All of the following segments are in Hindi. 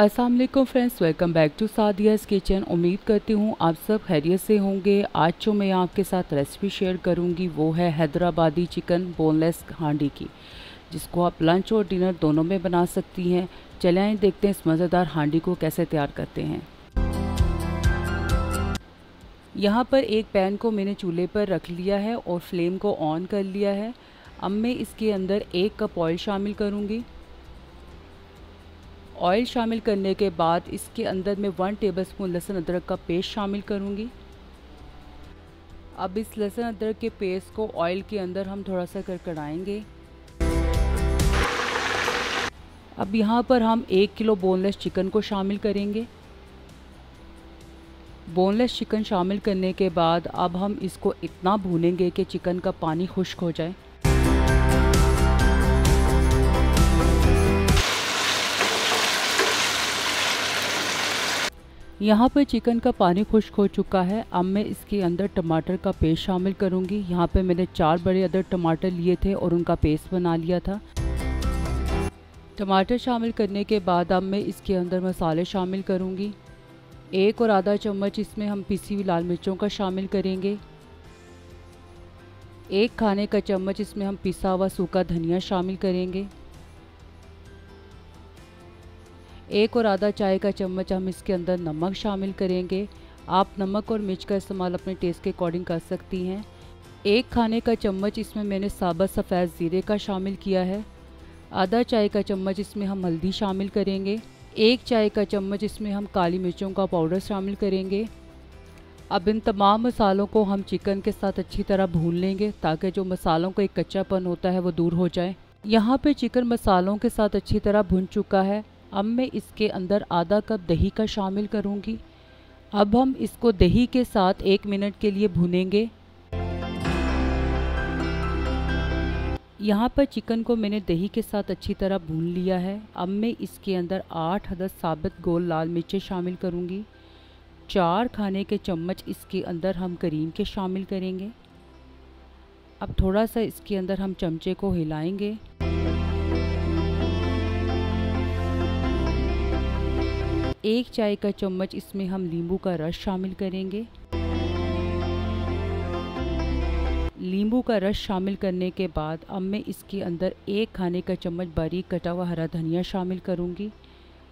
वालेकुम friends welcome back to Sadia's kitchen उम्मीद करती हूँ आप सब खैरियत से होंगे। आज जो मैं आपके साथ रेसिपी शेयर करूँगी, वो है हैदराबादी चिकन बोनलेस हांडी की, जिसको आप लंच और डिनर दोनों में बना सकती हैं। चले आए देखते हैं इस मज़ेदार हांडी को कैसे तैयार करते हैं। यहाँ पर एक पैन को मैंने चूल्हे पर रख लिया है और फ्लेम को ऑन कर लिया है। अब मैं इसके अंदर एक कप ऑयल शामिल करूँगी। ऑयल शामिल करने के बाद इसके अंदर मैं वन टेबलस्पून लहसुन अदरक का पेस्ट शामिल करूँगी। अब इस लहसुन अदरक के पेस्ट को ऑयल के अंदर हम थोड़ा सा कड़कड़ाएँगे अब यहाँ पर हम एक किलो बोनलेस चिकन को शामिल करेंगे। बोनलेस चिकन शामिल करने के बाद अब हम इसको इतना भूनेंगे कि चिकन का पानी खुश्क हो जाए। यहाँ पर चिकन का पानी खुश्क हो चुका है। अब मैं इसके अंदर टमाटर का पेस्ट शामिल करूँगी। यहाँ पे मैंने चार बड़े अदर टमाटर लिए थे और उनका पेस्ट बना लिया था। टमाटर शामिल करने के बाद अब मैं इसके अंदर मसाले शामिल करूँगी। एक और आधा चम्मच इसमें हम पिसी हुई लाल मिर्चों का शामिल करेंगे। एक खाने का चम्मच इसमें हम पिसा हुआ सूखा धनिया शामिल करेंगे। एक और आधा चाय का चम्मच हम इसके अंदर नमक शामिल करेंगे। आप नमक और मिर्च का इस्तेमाल अपने टेस्ट के अकॉर्डिंग कर सकती हैं। एक खाने का चम्मच इसमें मैंने साबत सफ़ेद ज़ीरे का शामिल किया है। आधा चाय का चम्मच इसमें हम हल्दी शामिल करेंगे। एक चाय का चम्मच इसमें हम काली मिर्चों का पाउडर शामिल करेंगे। अब इन तमाम मसालों को हम चिकन के साथ अच्छी तरह भून लेंगे ताकि जो मसालों का एक कच्चापन होता है वो दूर हो जाए। यहाँ पे चिकन मसालों के साथ अच्छी तरह भुन चुका है। अब मैं इसके अंदर आधा कप दही का शामिल करूँगी। अब हम इसको दही के साथ एक मिनट के लिए भुनेंगे। यहाँ पर चिकन को मैंने दही के साथ अच्छी तरह भून लिया है। अब मैं इसके अंदर आठ हदस साबित गोल लाल मिर्चें शामिल करूँगी। चार खाने के चम्मच इसके अंदर हम करीम के शामिल करेंगे। अब थोड़ा सा इसके अंदर हम चमचे को हिलाएँगे। एक चाय का चम्मच इसमें हम नींबू का रस शामिल करेंगे। नींबू का रस शामिल करने के बाद अब मैं इसके अंदर एक खाने का चम्मच बारीक कटा हुआ हरा धनिया शामिल करूँगी।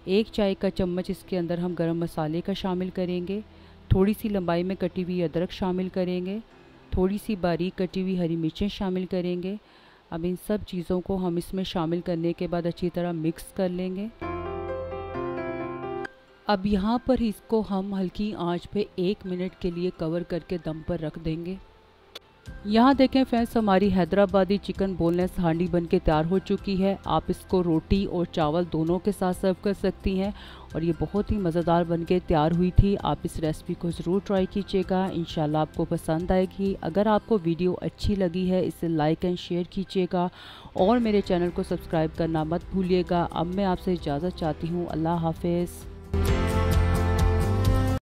एक चाय का चम्मच इसके अंदर हम गरम मसाले का शामिल करेंगे। थोड़ी सी लंबाई में कटी हुई अदरक शामिल करेंगे। थोड़ी सी बारीक कटी हुई हरी मिर्चें शामिल करेंगे। अब इन सब चीज़ों को हम इसमें शामिल करने के बाद अच्छी तरह मिक्स कर लेंगे। अब यहाँ पर इसको हम हल्की आँच पे एक मिनट के लिए कवर करके दम पर रख देंगे। यहाँ देखें फ्रेंड्स, हमारी हैदराबादी चिकन बोनलेस हांडी बन के तैयार हो चुकी है। आप इसको रोटी और चावल दोनों के साथ सर्व कर सकती हैं और ये बहुत ही मज़ेदार बन के तैयार हुई थी। आप इस रेसिपी को ज़रूर ट्राई कीजिएगा। इन आपको पसंद आएगी। अगर आपको वीडियो अच्छी लगी है, इसे लाइक एंड शेयर कीजिएगा और मेरे चैनल को सब्सक्राइब करना मत भूलिएगा। अब मैं आपसे इजाज़त चाहती हूँ। अल्लाह हाफिज़।